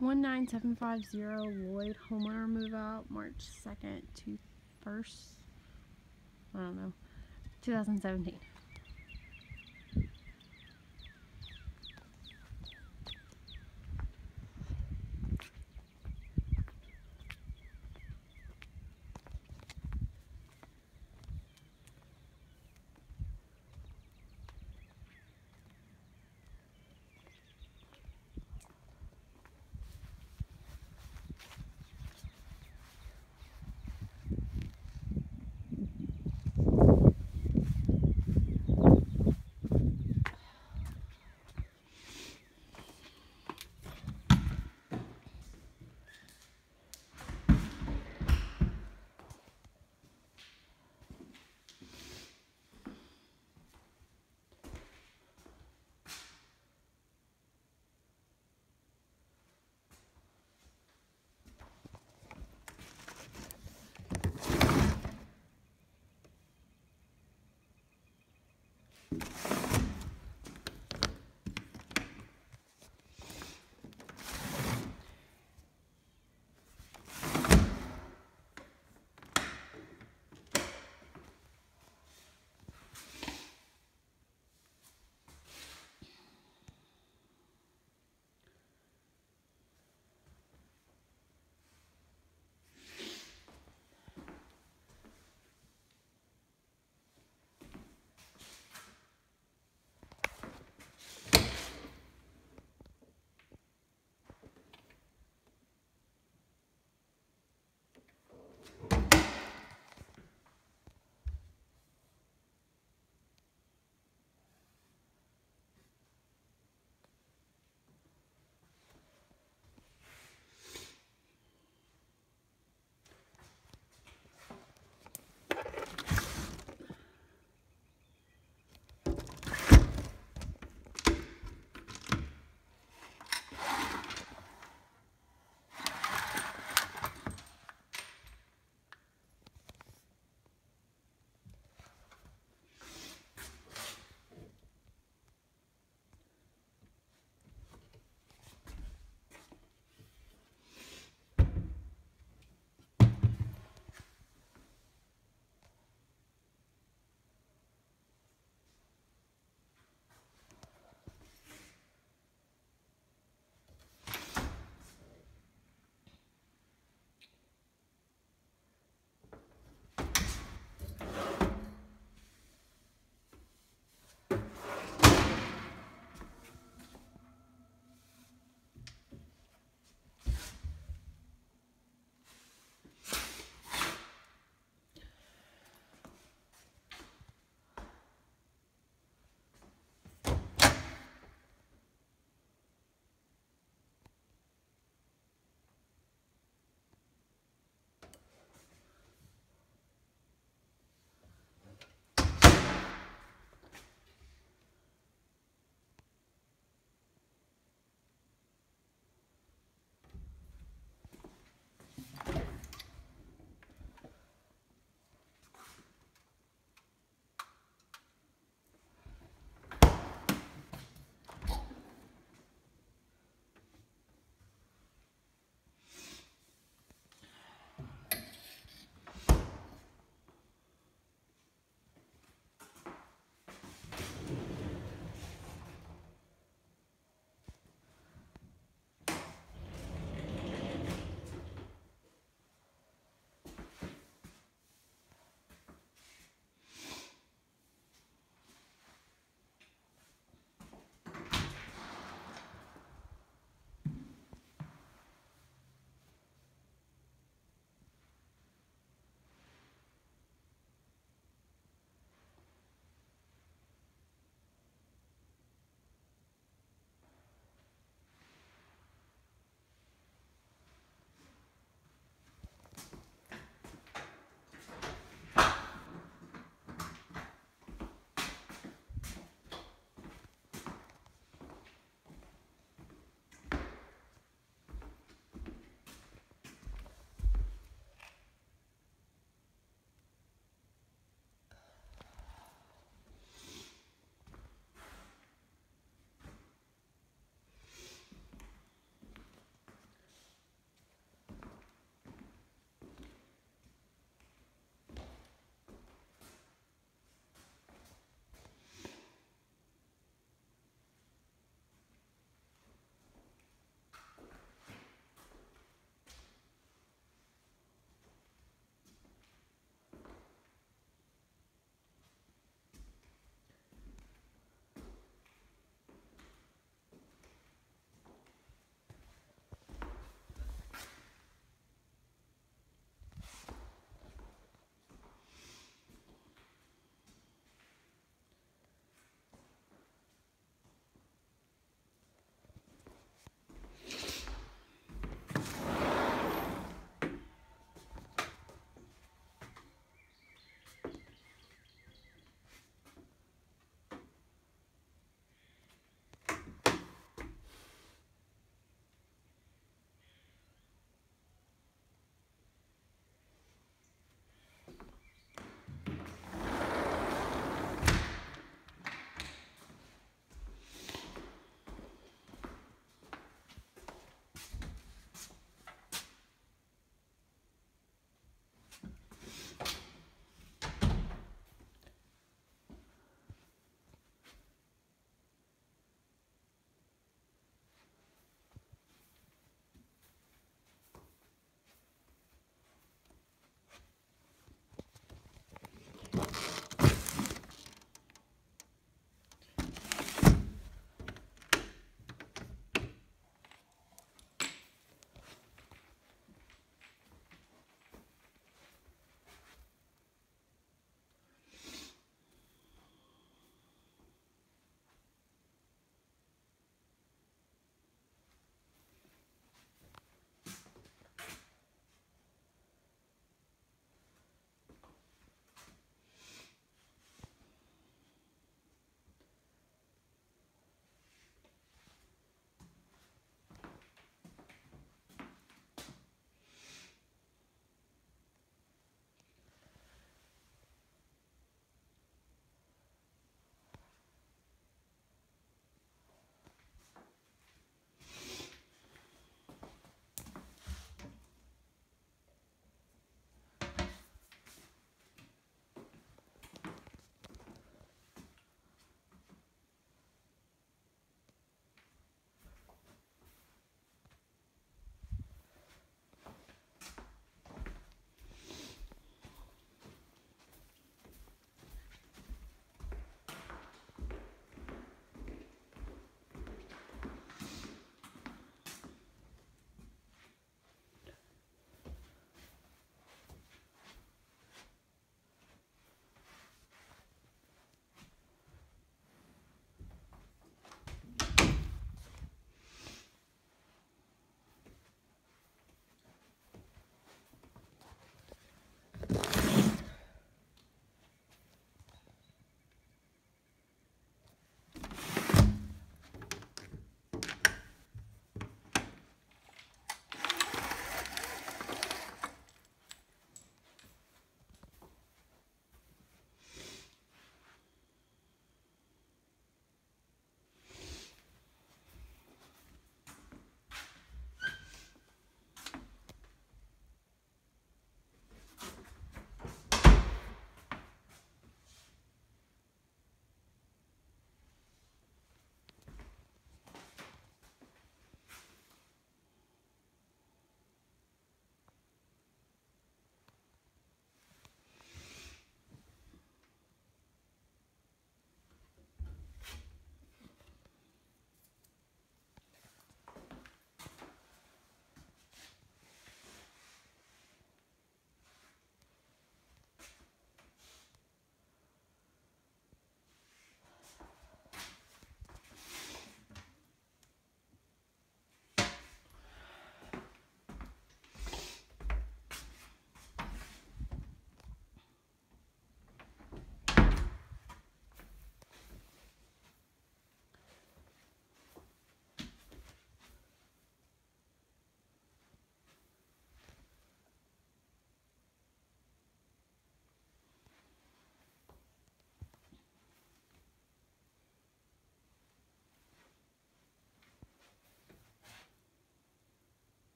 19750 Lloyd homeowner move out March 2nd to 1st. I don't know. 2017.